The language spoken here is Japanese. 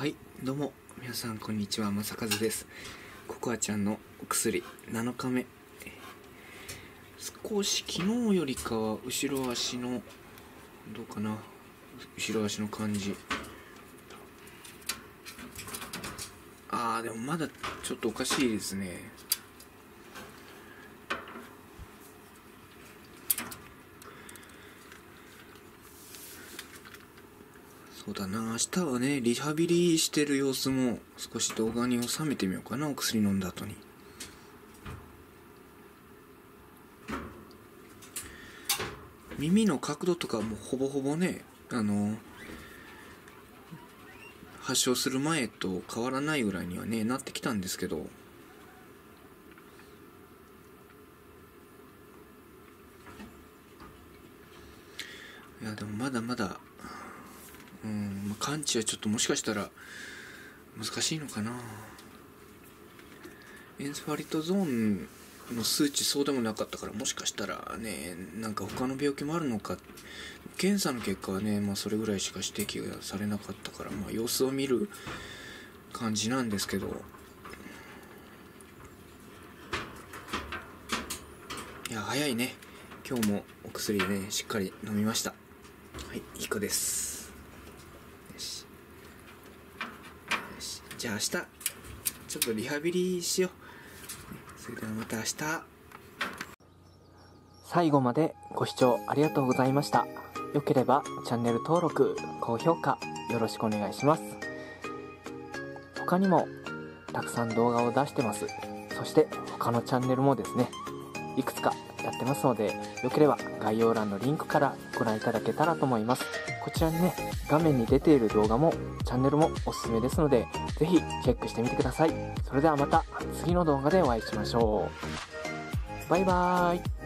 はいどうも皆さんこんにちはまさかずです。ココアちゃんのお薬7日目。少し昨日よりかは後ろ足のどうかな後ろ足の感じ。あーでもまだちょっとおかしいですね。そうだな。明日はねリハビリしてる様子も少し動画に収めてみようかな。お薬飲んだ後に。耳の角度とかもほぼほぼねあの発症する前と変わらないぐらいにはねなってきたんですけど。いやでもまだまだうんまあ完治はちょっともしかしたら難しいのかな。エンスファリトゾーンの数値そうでもなかったからもしかしたらねなんか他の病気もあるのか。検査の結果はね、まあ、それぐらいしか指摘がされなかったから、まあ、様子を見る感じなんですけど。いや早いね。今日もお薬ねしっかり飲みました。はいいい子ですよしよしじゃあ明日ちょっとリハビリしよう。それではまた明日。最後までご視聴ありがとうございました。良ければチャンネル登録高評価よろしくお願いします。他にもたくさん動画を出してます。そして他のチャンネルもですね。いくつかやってますのでよければ概要欄のリンクからご覧いただけたらと思います。こちらにね画面に出ている動画もチャンネルもおすすめですのでぜひチェックしてみてください。それではまた次の動画でお会いしましょう。バイバーイ。